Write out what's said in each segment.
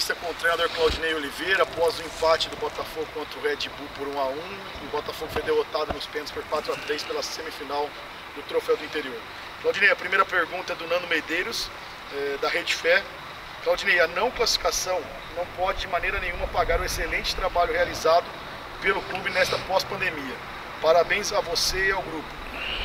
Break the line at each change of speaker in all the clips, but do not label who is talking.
entrevista com o treinador Claudinei Oliveira após o empate do Botafogo contra o Red Bull por 1 a 1 O Botafogo foi derrotado nos pênaltis por 4 a 3 pela semifinal do Troféu do Interior. Claudinei, a primeira pergunta é do Nando Medeiros, eh, da Rede Fé. Claudinei, a não classificação não pode de maneira nenhuma pagar o excelente trabalho realizado pelo clube nesta pós-pandemia. Parabéns a você e ao grupo.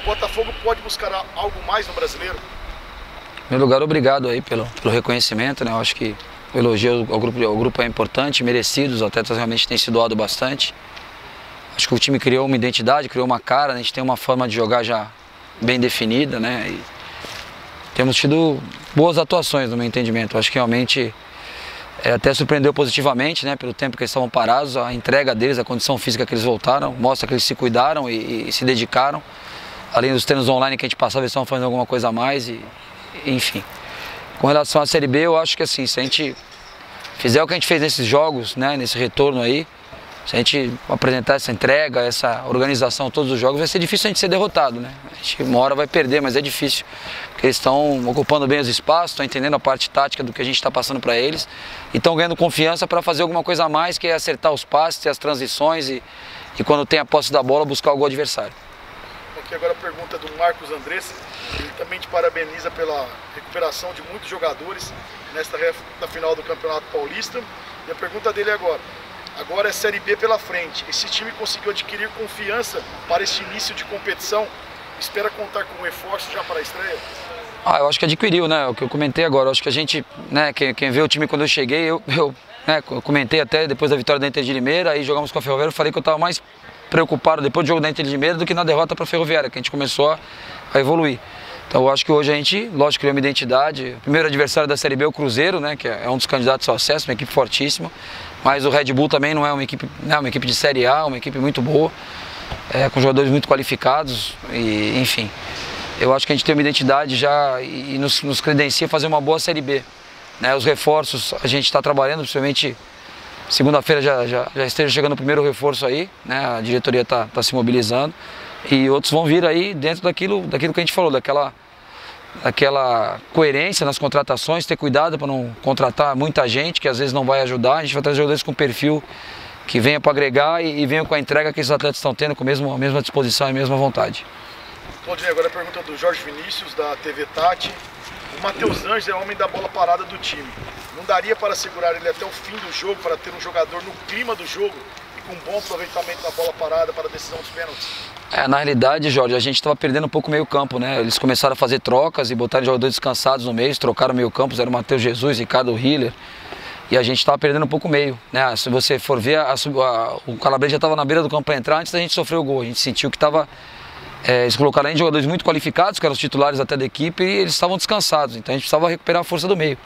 O Botafogo pode buscar algo mais no brasileiro?
Em primeiro lugar, obrigado aí pelo, pelo reconhecimento, né? Eu acho que elogio ao grupo, ao grupo é importante, merecido, os atletas realmente têm se doado bastante. Acho que o time criou uma identidade, criou uma cara, né? a gente tem uma forma de jogar já bem definida, né? E temos tido boas atuações no meu entendimento. Acho que realmente é, até surpreendeu positivamente, né? Pelo tempo que eles estavam parados, a entrega deles, a condição física que eles voltaram, mostra que eles se cuidaram e, e se dedicaram. Além dos treinos online que a gente passava, eles estavam fazendo alguma coisa a mais e enfim. Com relação à Série B, eu acho que assim, se a gente fizer o que a gente fez nesses jogos, né, nesse retorno aí, se a gente apresentar essa entrega, essa organização todos os jogos, vai ser difícil a gente ser derrotado, né? A gente uma hora vai perder, mas é difícil. Porque eles estão ocupando bem os espaços, estão entendendo a parte tática do que a gente está passando para eles e estão ganhando confiança para fazer alguma coisa a mais, que é acertar os passes, as transições e, e quando tem a posse da bola, buscar o gol adversário.
Aqui agora a pergunta do Marcos Andressa. Ele também te parabeniza pela recuperação de muitos jogadores nesta reta final do Campeonato Paulista. E a pergunta dele é agora. Agora é Série B pela frente. Esse time conseguiu adquirir confiança para este início de competição. Espera contar com um reforço já para a estreia?
Ah, eu acho que adquiriu, né? O que eu comentei agora. Eu acho que a gente, né, quem, quem vê o time quando eu cheguei, eu, eu né, comentei até depois da vitória da Inter de Limeira, aí jogamos com a Ferroviária, eu falei que eu estava mais preocupado depois do jogo da Inter de Limeira do que na derrota para a Ferroviária, que a gente começou a, evoluir. Então eu acho que hoje a gente, lógico, criou uma identidade. O primeiro adversário da Série B é o Cruzeiro, né, que é um dos candidatos ao acesso, uma equipe fortíssima. Mas o Red Bull também não é uma equipe, né, uma equipe de Série A, uma equipe muito boa, é, com jogadores muito qualificados, e, enfim. Eu acho que a gente tem uma identidade já e, nos, nos credencia fazer uma boa Série B. Né, os reforços a gente está trabalhando, principalmente segunda-feira já, já, já, esteja chegando o primeiro reforço aí, né, a diretoria está tá se mobilizando e outros vão vir aí dentro daquilo, daquilo que a gente falou, daquela, daquela coerência nas contratações, ter cuidado para não contratar muita gente que às vezes não vai ajudar. A gente vai trazer jogadores com perfil que venha para agregar e, e venha com a entrega que esses atletas estão tendo com a mesma, a mesma disposição e a mesma vontade.
Claudinei, agora a pergunta do Jorge Vinícius, da TV Tati. O Matheus Anjos é o homem da bola parada do time. Não daria para segurar ele até o fim do jogo, para ter um jogador no clima do jogo com um bom aproveitamento da bola parada para a decisão dos pênaltis?
É, na realidade, Jorge, a gente estava perdendo um pouco o meio campo, né? Eles começaram a fazer trocas e botaram jogadores descansados no meio, trocaram o meio campo, era o Matheus Jesus, Ricardo Hiller. E a gente estava perdendo um pouco o meio, né? Se você for ver, a, a, o Calabres já estava na beira do campo para entrar antes da gente sofrer o gol. A gente sentiu que estava... É, eles colocaram aí jogadores muito qualificados, que eram os titulares até da equipe, e eles estavam descansados. Então a gente precisava recuperar a força do meio.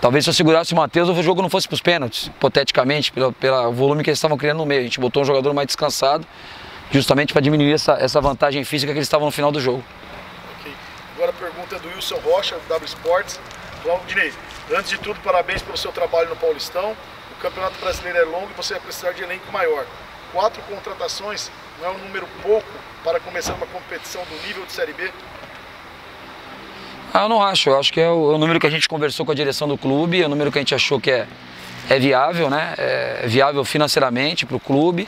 Talvez se eu segurasse o Matheus, o jogo não fosse para os pênaltis, hipoteticamente, pelo, pelo volume que eles estavam criando no meio. A gente botou um jogador mais descansado, justamente para diminuir essa, essa vantagem física que eles estavam no final do jogo.
Okay. Agora a pergunta é do Wilson Rocha, do W Sports. Claudinei, antes de tudo, parabéns pelo seu trabalho no Paulistão. O Campeonato Brasileiro é longo e você vai precisar de elenco maior. Quatro contratações não é um número pouco para começar uma competição do nível de Série B?
Ah, eu não acho. Eu acho que é o, é o, número que a gente conversou com a direção do clube, é o número que a gente achou que é, é viável, né? É viável financeiramente para o clube.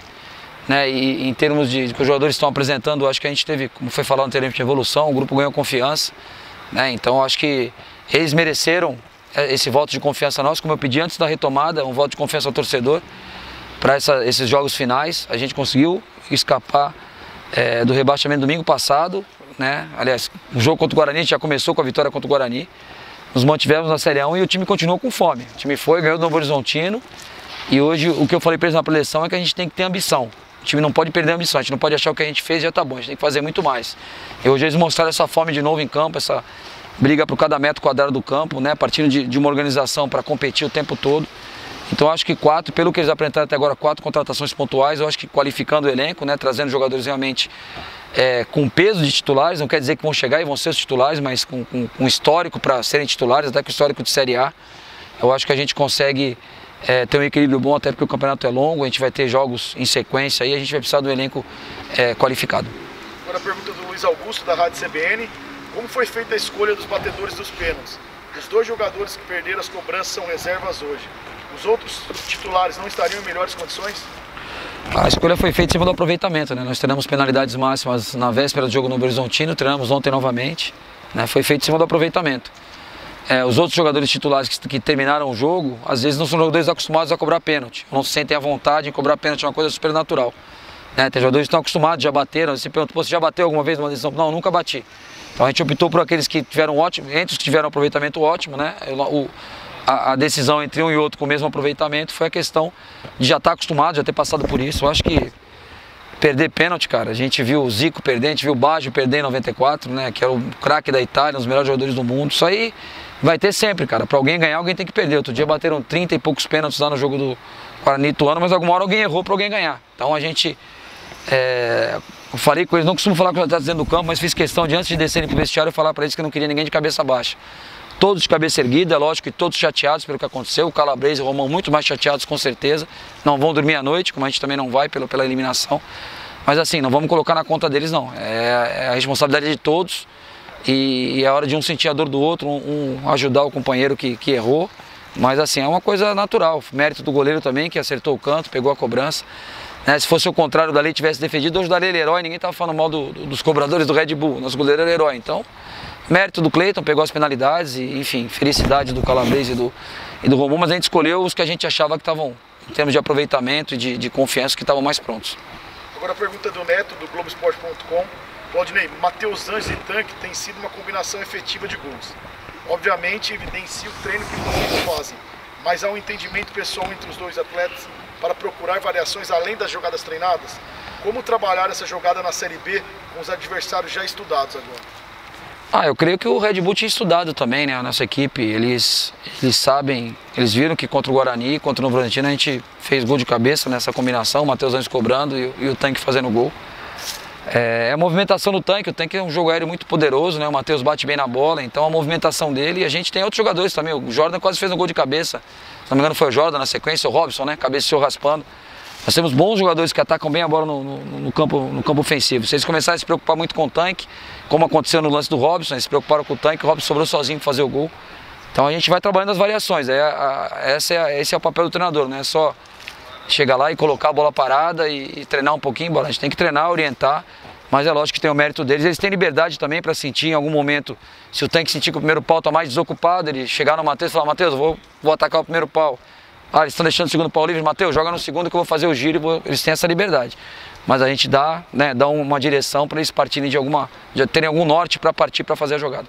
Né? E em termos de, de que os jogadores estão apresentando, acho que a gente teve, como foi falado anteriormente, evolução, o grupo ganhou confiança. Né? Então acho que eles mereceram é, esse voto de confiança nosso, como eu pedi antes da retomada, um voto de confiança ao torcedor para esses jogos finais. A gente conseguiu escapar é, do rebaixamento domingo passado, né? Aliás, o jogo contra o Guarani já começou com a vitória contra o Guarani. Nos mantivemos na Série 1 e o time continuou com fome. O time foi, ganhou do Novo Horizontino. E hoje o que eu falei para eles na preleção é que a gente tem que ter ambição. O time não pode perder a ambição, a gente não pode achar o que a gente fez e já tá bom, a gente tem que fazer muito mais. E hoje eles mostraram essa fome de novo em campo, essa briga por cada metro quadrado do campo, né? partindo de, de uma organização para competir o tempo todo. Então acho que quatro, pelo que eles apresentaram até agora, quatro contratações pontuais, eu acho que qualificando o elenco, né, trazendo jogadores realmente é, com peso de titulares, não quer dizer que vão chegar e vão ser os titulares, mas com, com, com histórico para serem titulares, até que histórico de Série A. Eu acho que a gente consegue é, ter um equilíbrio bom, até porque o campeonato é longo, a gente vai ter jogos em sequência e a gente vai precisar de um elenco é, qualificado.
Agora a pergunta do Luiz Augusto, da Rádio CBN. Como foi feita a escolha dos batedores dos pênaltis? Os dois jogadores que perderam as cobranças são reservas hoje. Os outros titulares não estariam em melhores condições?
A escolha foi feita em cima do aproveitamento, né? Nós teremos penalidades máximas na véspera do jogo no Horizontino, treinamos ontem novamente, né? Foi feito em cima do aproveitamento. É, os outros jogadores titulares que, que, terminaram o jogo, às vezes não são jogadores acostumados a cobrar pênalti, não se sentem à vontade em cobrar pênalti, é uma coisa super natural. Né? Tem jogadores que estão acostumados, já bateram, você pergunta, você já bateu alguma vez numa decisão? Não, nunca bati. Então a gente optou por aqueles que tiveram ótimo, entre os que tiveram aproveitamento ótimo, né? O, a, decisão entre um e outro com o mesmo aproveitamento foi a questão de já estar acostumado, já ter passado por isso. Eu acho que perder pênalti, cara, a gente viu o Zico perder, a gente viu o Baggio perder em 94, né? Que era o craque da Itália, um dos melhores jogadores do mundo. Isso aí vai ter sempre, cara. Para alguém ganhar, alguém tem que perder. Outro dia bateram 30 e poucos pênaltis lá no jogo do Guarani Ituano, mas alguma hora alguém errou para alguém ganhar. Então a gente. É, eu falei com eles, não costumo falar com os atletas dentro do campo, mas fiz questão de antes de descerem pro vestiário falar para eles que eu não queria ninguém de cabeça baixa todos de cabeça erguida, é lógico que todos chateados pelo que aconteceu, o Calabrese e o Romão muito mais chateados com certeza, não vão dormir à noite, como a gente também não vai pelo, pela eliminação, mas assim, não vamos colocar na conta deles não, é, é a responsabilidade de todos. E, e, é hora de um sentir a dor do outro, um, um ajudar o companheiro que, que errou, mas assim, é uma coisa natural, mérito do goleiro também que acertou o canto, pegou a cobrança, né? Se fosse o contrário, o Dali tivesse defendido, hoje o Dali era herói, ninguém estava falando mal do, do, dos cobradores do Red Bull, nosso goleiro era herói, então Mérito do Cleiton, pegou as penalidades e, enfim, felicidade do Calabrese e do, e do Romão, mas a gente escolheu os que a gente achava que estavam, em termos de aproveitamento e de, de confiança, que estavam mais prontos.
Agora a pergunta do Neto, do Globoesporte.com. Claudinei, Matheus Anjos e Tanque tem sido uma combinação efetiva de gols. Obviamente evidencia o treino que vocês fazem, mas há um entendimento pessoal entre os dois atletas para procurar variações além das jogadas treinadas? Como trabalhar essa jogada na Série B com os adversários já estudados agora?
Ah, eu creio que o Red Bull tinha estudado também, né? A nossa equipe, eles, eles sabem, eles viram que contra o Guarani, contra o Novo Bragantino, a gente fez gol de cabeça nessa combinação, o Matheus Anjos cobrando e, e, o tanque fazendo gol. É, é, a movimentação do tanque, o tanque é um jogo aéreo muito poderoso, né? O Matheus bate bem na bola, então a movimentação dele, e a gente tem outros jogadores também. O Jordan quase fez um gol de cabeça. Se não me engano foi o Jordan na sequência, o Robson, né? Cabeceou raspando. Nós temos bons jogadores que atacam bem a bola no, no, no, campo, no campo ofensivo. Se eles começarem a se preocupar muito com o tanque, como aconteceu no lance do Robson, eles se preocuparam com o tanque, o Robson sobrou sozinho para fazer o gol. Então a gente vai trabalhando as variações. É, a, essa é, esse é o papel do treinador, não é só chegar lá e colocar a bola parada e, e treinar um pouquinho. Bola. A gente tem que treinar, orientar, mas é lógico que tem o mérito deles. Eles têm liberdade também para sentir em algum momento, se o tanque sentir que o primeiro pau está mais desocupado, ele chegar no Matheus e falar: Matheus, vou, vou atacar o primeiro pau. Ah, eles estão deixando o segundo pau livre, Matheus, joga no segundo que eu vou fazer o giro, vou... eles têm essa liberdade. Mas a gente dá, né, dá uma direção para eles partirem de alguma, de terem algum norte para partir para fazer a jogada.